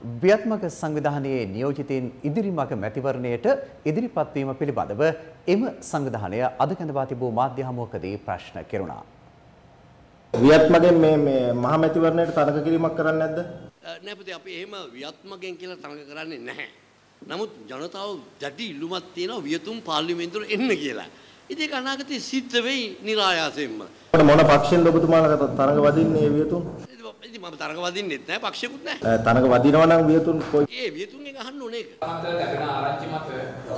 ව්‍යත්මක සංවිධානයේ නියෝජිතයින් ඉදිරිමග මැතිවරණයට ඉදිරිපත් වීම පිළිබඳව එම සංවිධානය අද කැඳවා තිබූ මාධ්‍ය හමුවකදී ප්‍රශ්න කෙරුණා. වියත්මගෙන් මේ මේ මහ මැතිවරණයට තරඟ කිරීමක් කරන්නේ නැද්ද? නැපති අපි එහෙම වියත්මගෙන් කියලා තරඟ කරන්නේ නැහැ. නමුත් ජනතාව දැඩි ඉල්ලුමක් තියෙනවා වියතුම් පාර්ලිමේන්තුවට එන්න කියලා. ඉතින් ඒක අනාගතේ සිද්ධ වෙයි નિરાයාසයෙන්ම. මොන පක්ෂෙන්ද ඔබතුමාලා තරඟ වදින්නේ මේ වියතුන්? ඉතින් මම තරඟ වදින්නෙත් නැහැ පක්ෂිකුත් නැහැ. තරඟ වදිනවා නම් වියතුන් කොයි ඒ වියතුන්ගෙන් අහන්න ඕනේ ඒක. අතර ලැබෙන ආරංචි මත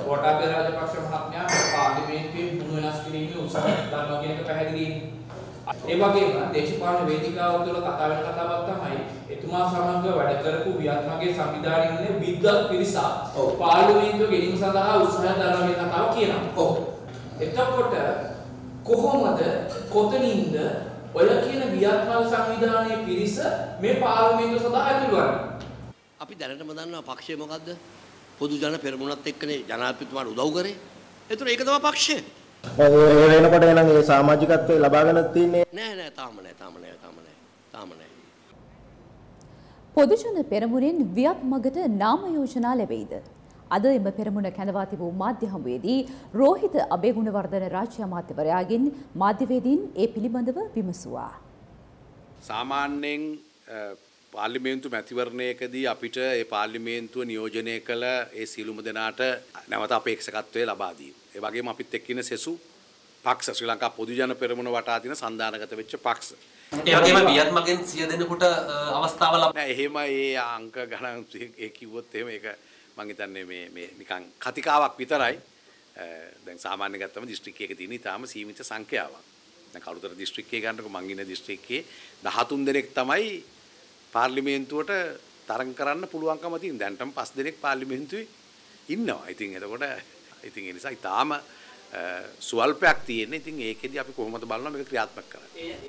ගෝඨාභය රාජපක්ෂ මහත්මයා පාර්ලිමේන්තුවේ මුණු වෙනස් කිරීමේ උත්සාහ දරනවා කියන එක පැහැදිලි. ඒ වගේම දේශපාලන වේදිකාව තුළ කතා වෙන කතාවක් තමයි එතුමා සමග වැඩ කරපු වියත්මගේ සංවිධානයේ ඉන්නේ විද්වත් පිරිස පාර්ලිමේන්තුව ගෙනීම සඳහා උත්සාහ දරන මේ කතාව කියනවා. ඔව්. එතකොට කොහොමද කොතනින්ද ඔය කියන වියත්මල් සංවිධානයේ පිරිස මේ පාර්ලිමේන්තුව සඳහා ඇතුළු? අපි දැනටම දන්නවා පක්ෂය මොකද්ද? පොදු ජන පෙරමුණත් එක්කනේ ජනාධිපතිතුමාට උදව් කරේ. ඒතර ඒක තමයි පක්ෂය. ඒ වෙනකොට එනං ඒ සමාජිකත්වයේ ලබාගෙන තින්නේ නෑ නෑ තාම නෑ තාම නෑ තාම නෑ තාම නෑ. පොදුජන පෙරමුණෙන් වියත් මගට නාම යෝජනා ලැබෙයිද? අද එම පෙරමුණ කැඳවා තිබූ මාධ්‍ය හමුවේදී රෝහිත අබේගුණවර්ධන රාජ්‍ය අමාත්‍යවරයාගෙන් මාධ්‍යවේදීන් ඒ පිළිබඳව විමසුවා. සාමාන්‍යයෙන් පාර්ලිමේන්තු මැතිවරණයකදී අපිට ඒ පාර්ලිමේන්තුව නියෝජනය කළ ඒ සියලුම දෙනාට නැවත අපේක්ෂකත්වය ලබා දීම. ඒ වගේම අපිත් එක්ක ඉන්න සෙසු පක්ෂ ශ්‍රී ලංකා පොදු ජන පෙරමුණ වටා තියෙන සන්දානගත වෙච්ච පක්ෂ. ඒ වගේම වියත් මගෙන් සිය දෙනෙකුට අවස්ථාව ලබා නෑ එහෙම ඒ අංක ගණන් ඒ කිව්වොත් එහෙම ඒක මං හිතන්නේ මේ මේ නිකන් කතිකාවක් විතරයි. දැන් සාමාන්‍ය ගත්තම දිස්ත්‍රික්කයක තියෙන ඉතාලම සීමිත සංඛ්‍යාවක්. දැන් කළුතර දිස්ත්‍රික්කයේ ගන්නකො මං ඉන්න දිස්ත්‍රික්කයේ 13 දෙනෙක් තමයි පාර්ලිමේන්තුවට තරඟ කරන්න පුළුවන්කම තියෙන. දැන්ටම 5 දෙනෙක් පාර්ලිමේන්තුවේ ඉන්නවා. ඉතින් එතකොට ඉතින් ඒ නිසා ඉතාලම සුවල්පයක් තියෙන. ඉතින් ඒකෙදි අපි කොහොමද බලනවා මේක ක්‍රියාත්මක කරන්නේ.